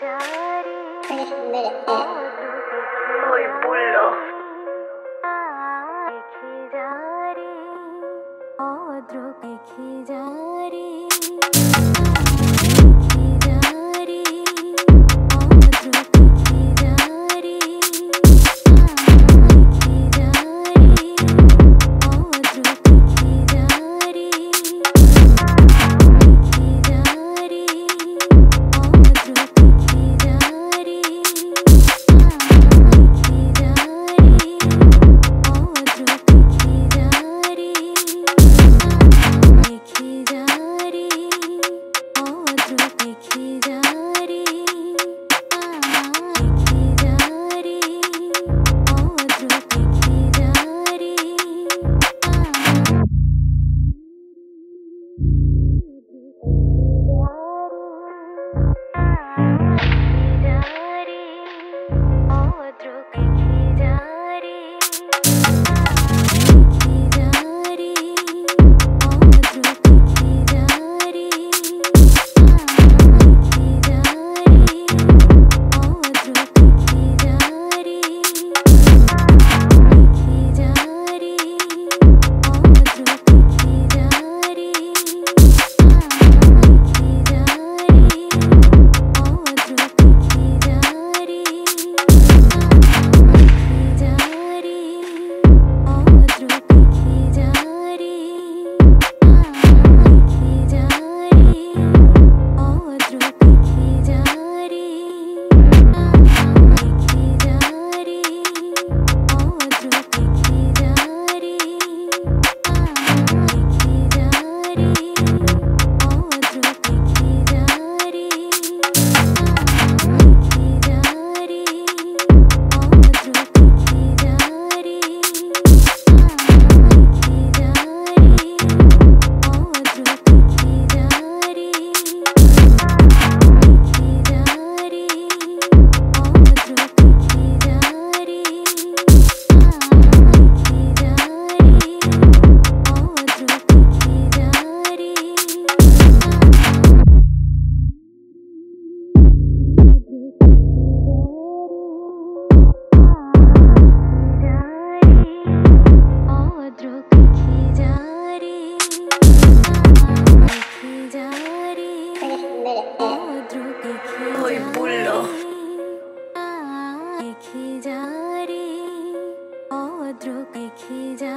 Hoy bullo. দেখে যা রে otro que ওই বলল দেখি যা রে অদ্রুপ দেখি যা